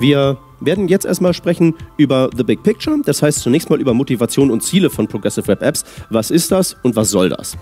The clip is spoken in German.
Wir werden jetzt erstmal sprechen über The Big Picture, das heißt zunächst mal über Motivation und Ziele von Progressive Web Apps. Was ist das und was soll das?